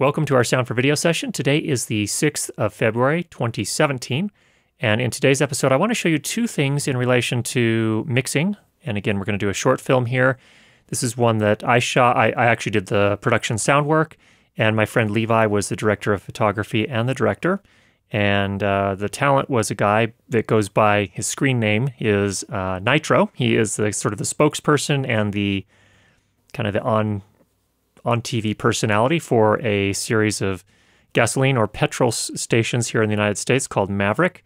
Welcome to our Sound for Video session. Today is the 6th of February, 2017. And in today's episode, I want to show you two things in relation to mixing. And again, we're going to do a short film here. This is one that I shot. I, I actually did the production sound work, and my friend Levi was the director of photography and the director. And uh, the talent was a guy that goes by his screen name is uh, Nitro. He is the sort of the spokesperson and the kind of the on on TV personality for a series of gasoline or petrol stations here in the United States called Maverik.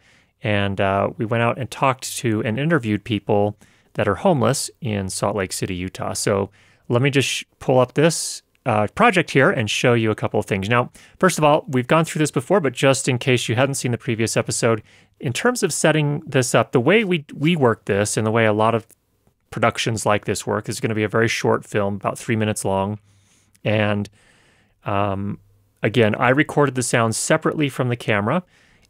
And uh, we went out and talked to and interviewed people that are homeless in Salt Lake City, Utah. So let me just pull up this uh, project here and show you a couple of things. Now, first of all, we've gone through this before, but just in case you hadn't seen the previous episode, in terms of setting this up, the way we we work this and the way a lot of productions like this work is going to be a very short film, about three minutes long, and um, again, I recorded the sound separately from the camera,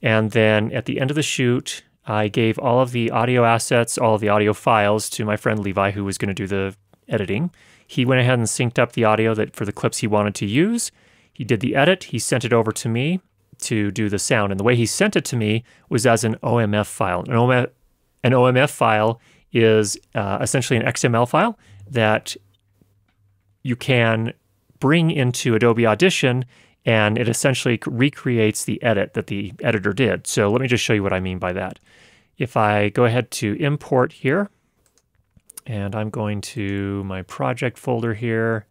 and then at the end of the shoot, I gave all of the audio assets, all of the audio files to my friend Levi, who was going to do the editing. He went ahead and synced up the audio that for the clips he wanted to use. He did the edit. He sent it over to me to do the sound. And the way he sent it to me was as an OMF file. An OMF, an OMF file is uh, essentially an XML file that you can bring into Adobe Audition and it essentially recreates the edit that the editor did. So let me just show you what I mean by that. If I go ahead to import here, and I'm going to my project folder here,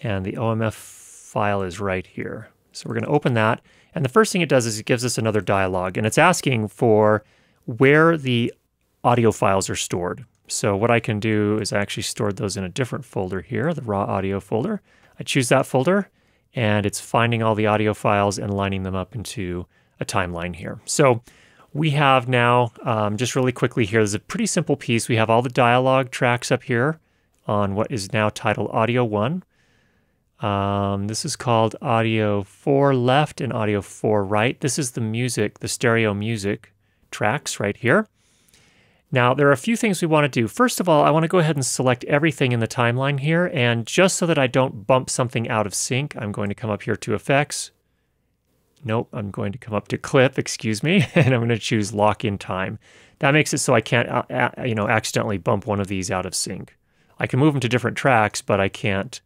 and the OMF file is right here. So we're going to open that. And the first thing it does is it gives us another dialog, and it's asking for where the audio files are stored. So what I can do is I actually stored those in a different folder here, the raw audio folder. I choose that folder, and it's finding all the audio files and lining them up into a timeline here. So we have now, um, just really quickly here, there's a pretty simple piece. We have all the dialogue tracks up here on what is now titled Audio 1. Um, this is called Audio 4 left and Audio 4 right. This is the music, the stereo music tracks right here. Now, there are a few things we want to do. First of all, I want to go ahead and select everything in the timeline here. And just so that I don't bump something out of sync, I'm going to come up here to Effects, Nope, I'm going to come up to clip, excuse me, and I'm going to choose lock in time. That makes it so I can't, uh, you know, accidentally bump one of these out of sync. I can move them to different tracks, but I can't,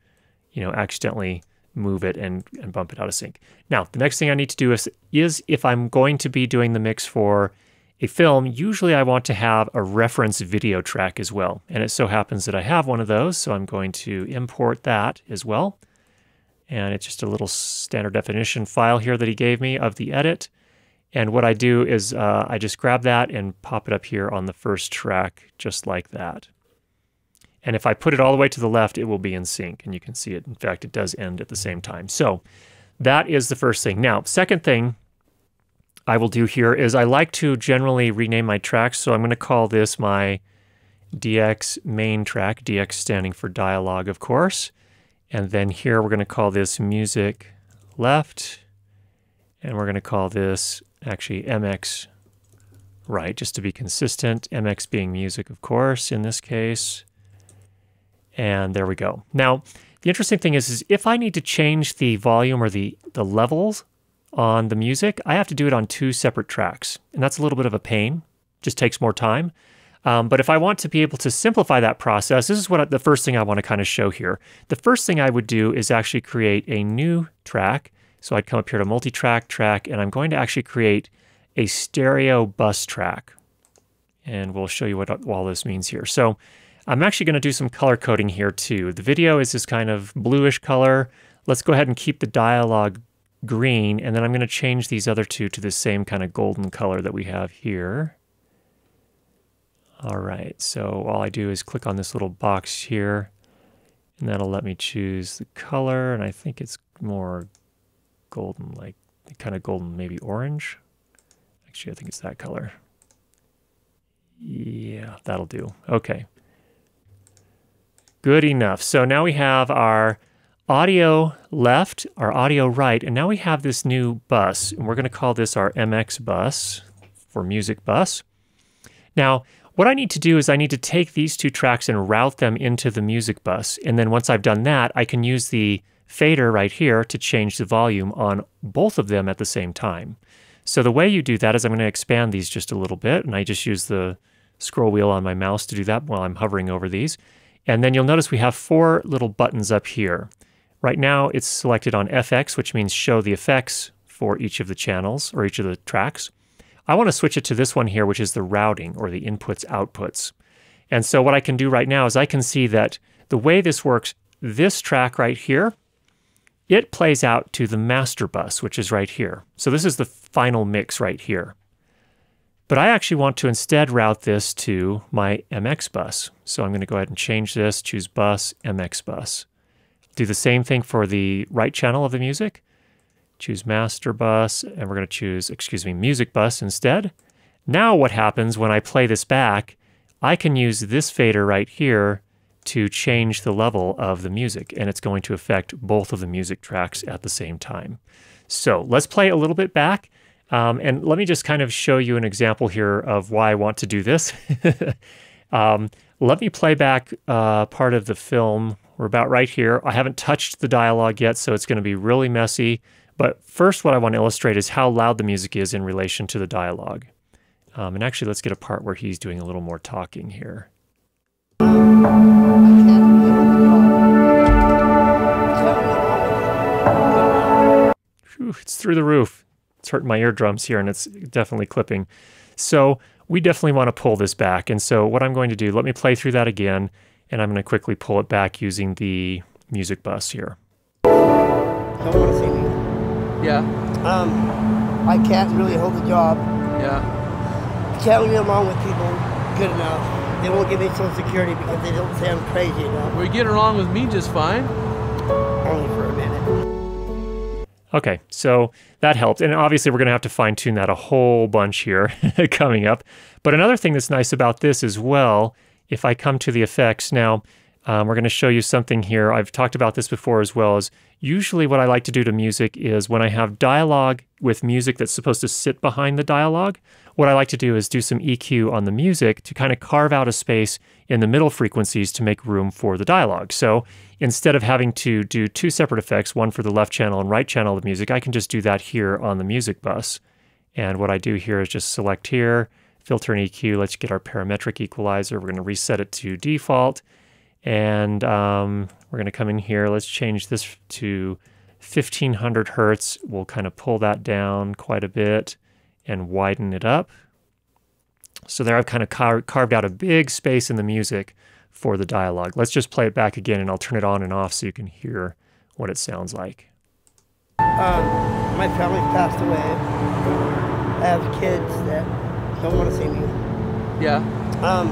you know, accidentally move it and, and bump it out of sync. Now, the next thing I need to do is, is if I'm going to be doing the mix for a film, usually I want to have a reference video track as well. And it so happens that I have one of those, so I'm going to import that as well and it's just a little standard definition file here that he gave me of the edit. And what I do is uh, I just grab that and pop it up here on the first track, just like that. And if I put it all the way to the left, it will be in sync. And you can see it. In fact, it does end at the same time. So that is the first thing. Now, second thing I will do here is I like to generally rename my tracks. So I'm going to call this my DX main track, DX standing for dialogue, of course. And then here we're going to call this music left. And we're going to call this actually MX right, just to be consistent. MX being music, of course, in this case. And there we go. Now, the interesting thing is, is if I need to change the volume or the, the levels on the music, I have to do it on two separate tracks. And that's a little bit of a pain, just takes more time. Um, but if I want to be able to simplify that process, this is what I, the first thing I want to kind of show here. The first thing I would do is actually create a new track. So I'd come up here to multi-track track, and I'm going to actually create a stereo bus track. And we'll show you what all this means here. So I'm actually going to do some color coding here too. The video is this kind of bluish color. Let's go ahead and keep the dialogue green, and then I'm going to change these other two to the same kind of golden color that we have here. All right, so all I do is click on this little box here, and that'll let me choose the color, and I think it's more golden, like kind of golden, maybe orange. Actually, I think it's that color. Yeah, that'll do. Okay. Good enough. So now we have our audio left, our audio right, and now we have this new bus, and we're going to call this our MX bus for music bus. Now, what I need to do is I need to take these two tracks and route them into the music bus. And then once I've done that, I can use the fader right here to change the volume on both of them at the same time. So the way you do that is I'm going to expand these just a little bit, and I just use the scroll wheel on my mouse to do that while I'm hovering over these. And then you'll notice we have four little buttons up here. Right now it's selected on FX, which means show the effects for each of the channels or each of the tracks. I want to switch it to this one here, which is the routing or the inputs outputs. And so what I can do right now is I can see that the way this works, this track right here, it plays out to the master bus, which is right here. So this is the final mix right here. But I actually want to instead route this to my MX bus. So I'm going to go ahead and change this, choose bus, MX bus. Do the same thing for the right channel of the music. Choose master bus, and we're going to choose, excuse me, music bus instead. Now what happens when I play this back, I can use this fader right here to change the level of the music, and it's going to affect both of the music tracks at the same time. So let's play a little bit back. Um, and let me just kind of show you an example here of why I want to do this. um, let me play back uh, part of the film. We're about right here. I haven't touched the dialogue yet, so it's going to be really messy. But first, what I want to illustrate is how loud the music is in relation to the dialogue. Um, and actually, let's get a part where he's doing a little more talking here. Whew, it's through the roof it's hurting my eardrums here and it's definitely clipping. So we definitely want to pull this back. And so what I'm going to do, let me play through that again, and I'm going to quickly pull it back using the music bus here. Don't want to see me. Yeah. Um, I can't really hold a job. Yeah. Can't get along with people good enough. They won't give me social security because they don't say I'm crazy enough. Well, you get along with me just fine. Only for a minute. Okay, so that helped. And obviously, we're going to have to fine tune that a whole bunch here coming up. But another thing that's nice about this as well, if I come to the effects now, um, we're going to show you something here. I've talked about this before as well as usually what I like to do to music is when I have dialogue with music that's supposed to sit behind the dialogue, what I like to do is do some EQ on the music to kind of carve out a space in the middle frequencies to make room for the dialogue. So instead of having to do two separate effects, one for the left channel and right channel of music, I can just do that here on the music bus. And what I do here is just select here, filter and EQ. Let's get our parametric equalizer. We're going to reset it to default. And um, we're going to come in here. Let's change this to 1500 hertz. We'll kind of pull that down quite a bit and widen it up. So there I've kind of car carved out a big space in the music for the dialogue. Let's just play it back again and I'll turn it on and off so you can hear what it sounds like. Um, my family passed away. I have kids that don't want to see me. Yeah. Um,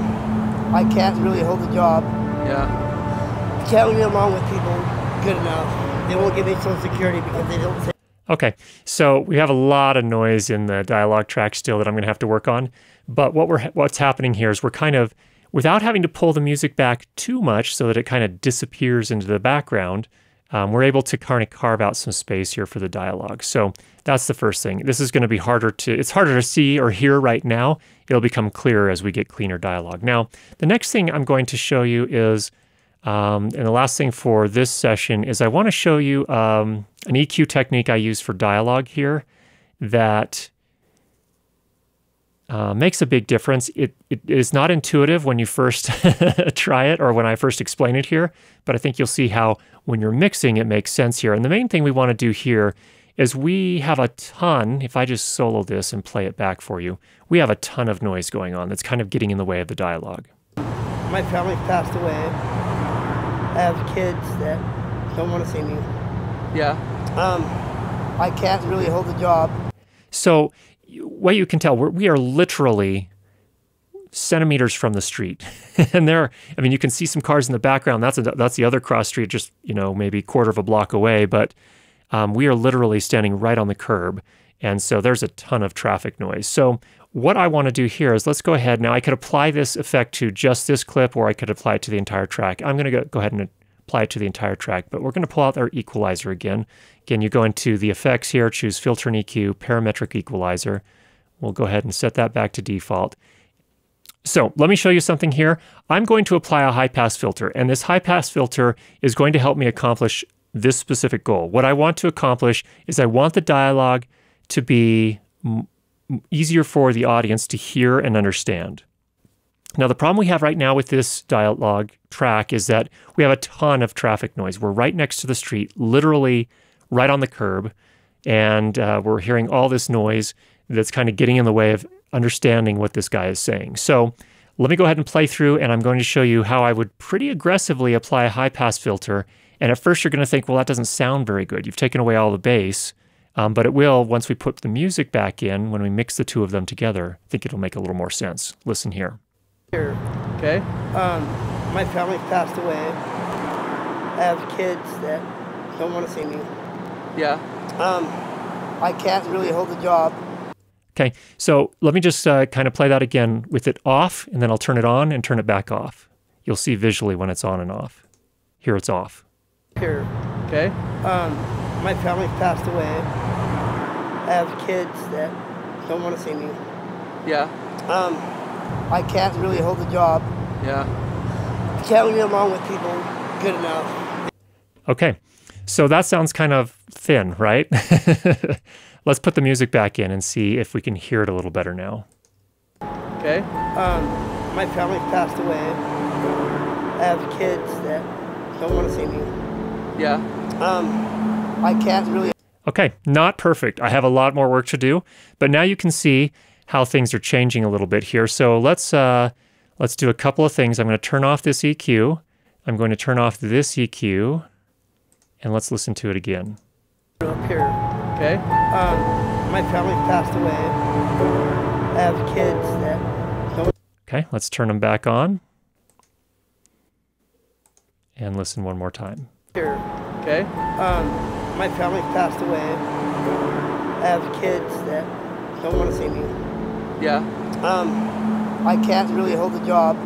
I can't really hold a job. Yeah. Can't get along with people good enough. They won't give me social security because they don't say. Okay, so we have a lot of noise in the dialogue track still that I'm going to have to work on. But what we're what's happening here is we're kind of without having to pull the music back too much so that it kind of disappears into the background. Um, we're able to kind of carve out some space here for the dialogue. So that's the first thing. This is going to be harder to, it's harder to see or hear right now. It'll become clearer as we get cleaner dialogue. Now, the next thing I'm going to show you is, um, and the last thing for this session is I want to show you um, an EQ technique I use for dialogue here that uh, makes a big difference. It, it is not intuitive when you first try it or when I first explain it here, but I think you'll see how when you're mixing, it makes sense here. And the main thing we want to do here is we have a ton, if I just solo this and play it back for you, we have a ton of noise going on that's kind of getting in the way of the dialogue. My family passed away. I have kids that don't want to see me. Yeah. Um, I can't really hold a job. So, what you can tell, we're, we are literally centimeters from the street, and there. I mean, you can see some cars in the background. That's a, that's the other cross street, just you know maybe quarter of a block away. But um, we are literally standing right on the curb, and so there's a ton of traffic noise. So what I want to do here is let's go ahead now. I could apply this effect to just this clip, or I could apply it to the entire track. I'm going to go ahead and apply it to the entire track, but we're going to pull out our equalizer again. Again, you go into the effects here, choose filter and EQ, parametric equalizer. We'll go ahead and set that back to default. So let me show you something here. I'm going to apply a high pass filter, and this high pass filter is going to help me accomplish this specific goal. What I want to accomplish is I want the dialogue to be easier for the audience to hear and understand. Now, the problem we have right now with this dialogue track is that we have a ton of traffic noise. We're right next to the street, literally right on the curb, and uh, we're hearing all this noise that's kind of getting in the way of understanding what this guy is saying. So, let me go ahead and play through, and I'm going to show you how I would pretty aggressively apply a high pass filter. And at first, you're going to think, well, that doesn't sound very good. You've taken away all the bass. Um, but it will once we put the music back in, when we mix the two of them together. I think it'll make a little more sense. Listen here. Here, Okay. um, my family passed away. I have kids that don't want to see me. Yeah. Um, I can't really hold a job. Okay, so let me just uh, kind of play that again with it off, and then I'll turn it on and turn it back off. You'll see visually when it's on and off. Here it's off. Here, Okay. um, my family passed away. I have kids that don't want to see me. Yeah. Um, I can't really hold a job. Yeah. I can't get along with people good enough. Okay, so that sounds kind of thin, right? Let's put the music back in and see if we can hear it a little better now. Okay. Um, my family passed away. I have kids that don't want to see me. Yeah. Um, I can't really Okay, not perfect. I have a lot more work to do, but now you can see how things are changing a little bit here. So let's uh, let's do a couple of things. I'm going to turn off this EQ. I'm going to turn off this EQ, and let's listen to it again. up here. Okay. Um, my family passed away. I have kids that don't Okay, let's turn them back on, and listen one more time. here. Okay. Um, my family passed away. I have kids that don't want to see me. Yeah. Um, I can't really hold the job.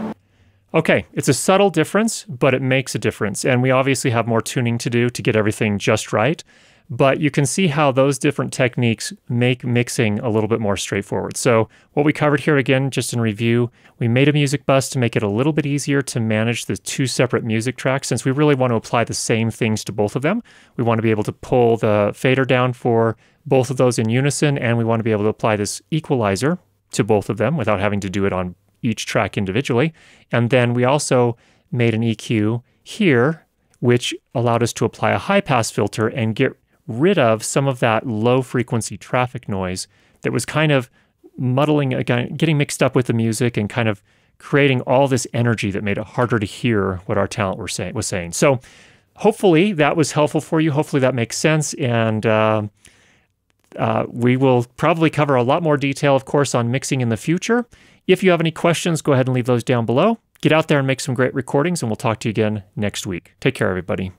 Okay, it's a subtle difference, but it makes a difference. And we obviously have more tuning to do to get everything just right. But you can see how those different techniques make mixing a little bit more straightforward. So, what we covered here again, just in review, we made a music bus to make it a little bit easier to manage the two separate music tracks since we really want to apply the same things to both of them. We want to be able to pull the fader down for both of those in unison, and we want to be able to apply this equalizer to both of them without having to do it on each track individually. And then we also made an EQ here, which allowed us to apply a high pass filter and get rid of some of that low frequency traffic noise that was kind of muddling, again, getting mixed up with the music and kind of creating all this energy that made it harder to hear what our talent were was saying. So hopefully that was helpful for you. Hopefully that makes sense. And uh, uh, we will probably cover a lot more detail, of course, on mixing in the future. If you have any questions, go ahead and leave those down below. Get out there and make some great recordings, and we'll talk to you again next week. Take care, everybody.